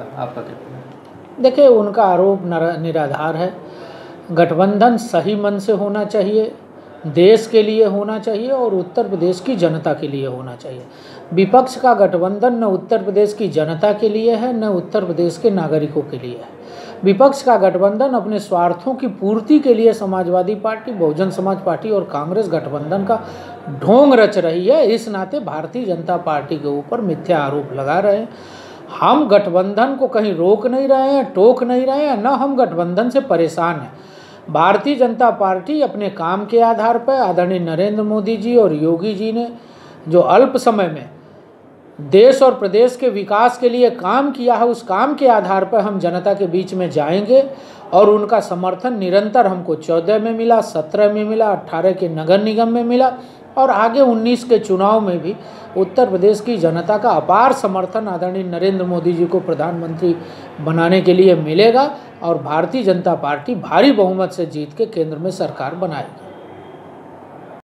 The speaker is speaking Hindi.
आपका क्या कहना है? देखिए, उनका आरोप निराधार है। गठबंधन सही मन से होना चाहिए, देश के लिए होना चाहिए और उत्तर प्रदेश की जनता के लिए होना चाहिए। विपक्ष का गठबंधन न उत्तर प्रदेश की जनता के लिए है, न उत्तर प्रदेश के नागरिकों के लिए है। विपक्ष का गठबंधन अपने स्वार्थों की पूर्ति के लिए समाजवादी पार्टी, बहुजन समाज पार्टी और कांग्रेस गठबंधन का ढोंग रच रही है। इस नाते भारतीय जनता पार्टी के ऊपर मिथ्या आरोप लगा रहे हैं। हम गठबंधन को कहीं रोक नहीं रहे हैं, टोक नहीं रहे हैं, न हम गठबंधन से परेशान हैं। भारतीय जनता पार्टी अपने काम के आधार पर आदरणीय नरेंद्र मोदी जी और योगी जी ने जो अल्प समय में देश और प्रदेश के विकास के लिए काम किया है, उस काम के आधार पर हम जनता के बीच में जाएँगे और उनका समर्थन निरंतर हमको चौदह में मिला, सत्रह में मिला अट्ठारह के नगर निगम में मिला। और आगे उन्नीस के चुनाव में भी उत्तर प्रदेश की जनता का अपार समर्थन आदरणीय नरेंद्र मोदी जी को प्रधानमंत्री बनाने के लिए मिलेगा और भारतीय जनता पार्टी भारी बहुमत से जीत के केंद्र में सरकार बनाएगी।